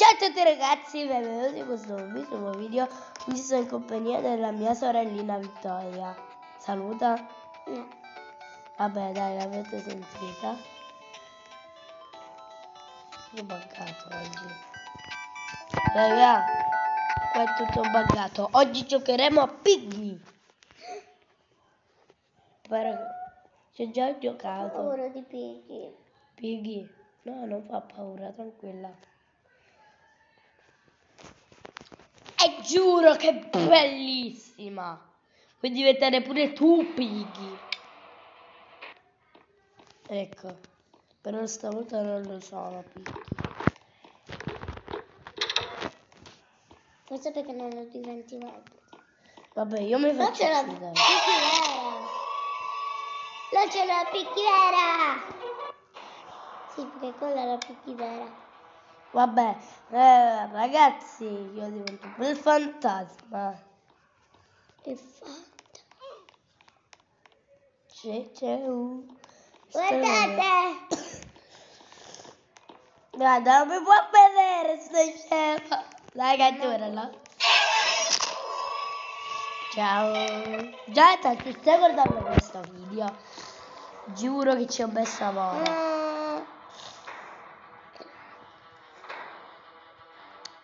Ciao a tutti ragazzi, benvenuti in questo nuovo video. Oggi sono in compagnia della mia sorellina Vittoria. Saluta. No. Vabbè dai, l'avete sentita. Che buggato oggi. Raga, qua è tutto buggato. Oggi giocheremo a Piggy. Però ci ho già giocato. Paura di pigli. Piggy. No, non fa paura, tranquilla. E giuro che è bellissima. Puoi diventare pure tu Piggy. Ecco, però stavolta non lo sono Piggy. Forse perché non lo diventi mai. Vabbè, io mi faccio la picchiera. Là c'è la picchiera. Sì, perché quella è la picchiera. Vabbè, eh, ragazzi, io divento quel fantasma. Che fatta. C'è, c'è un... Guardate. Guarda, non mi può vedere, sto scema. Dai, catturalo. Ciao. Già tanto stai guardando questo video. Giuro che ci ho messo amore. Mm,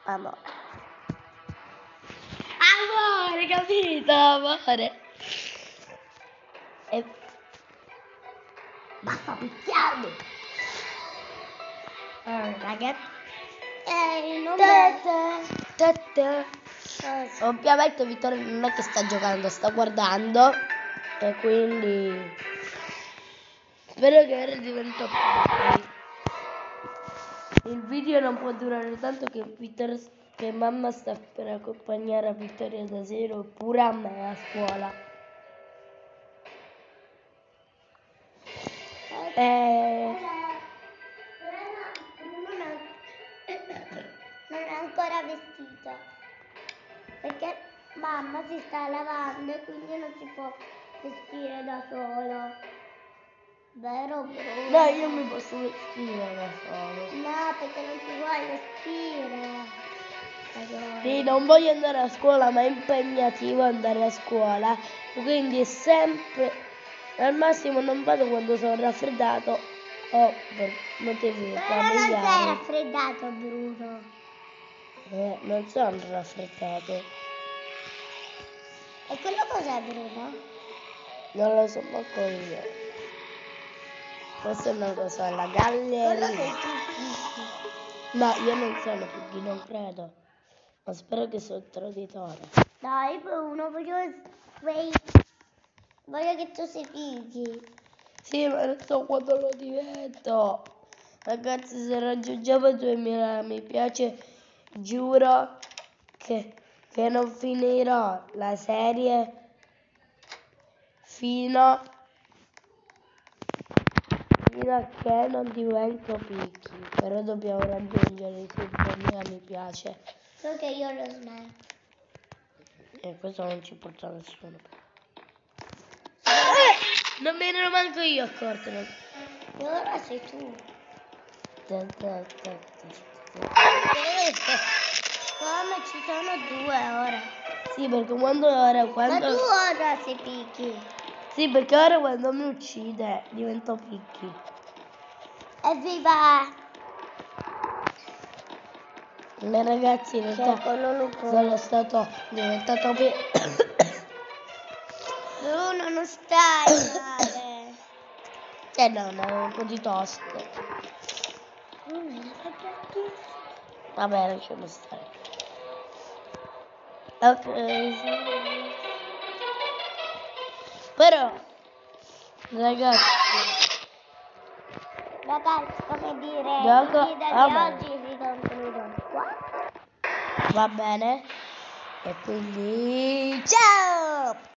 Amore. Amore, capito? Amore. E... Basta picchiarmi. Allora, ragazzi. Eh, non Ta ta. Cosa? Ovviamente Vittorio non è che sta giocando, sta guardando e quindi spero che ora diventa più. Il video non può durare tanto che, Vittorio, che mamma sta per accompagnare a Vittoria da zero oppure a me a scuola. Eh, Non è ancora vestita. Perché mamma si sta lavando e quindi non si può vestire da solo. Vero Bruno? no, io mi posso vestire da solo. No, perché non ti vuoi vestire. Allora. Sì, non voglio andare a scuola, ma è impegnativo andare a scuola. Quindi è sempre. Al massimo non vado quando sono raffreddato o per motivi Però non sei raffreddato Bruno. Eh, non sono raffreddato. E quello cos'è Bruno? Non lo so manco io. Forse non lo so, la galleria. No, io non sono Piggy, non credo. Ma spero che sono traditore. Dai Bruno, voglio. Voglio che tu sei figli. Sì, ma non so quando lo divento. Ragazzi, se raggiungiamo 2000 mi piace, giuro che, che non finirò la serie fino, fino a che non divento picchi. Però dobbiamo raggiungere i 2000 mi piace. Solo che io lo smetto. E questo non ci porta nessuno. Eh, non me ne ero manco io accorto. E ora sei tu. Come ci sono due ora. Sì, perché quando ora Ma quando. tu ora sei picchi. Sì, perché ora quando mi uccide divento picchi. Evviva! Ma ragazzi, in realtà sono stato diventato picchi. Bruno, non stai male. eh no, no, un po' di tosto. Più Vabbè, lasciamo stare. Ok. Però, ragazzi, Ragazzi, come dire, Gioco- di vabbè. oggi si conclude qua. va bene. E quindi, ciao!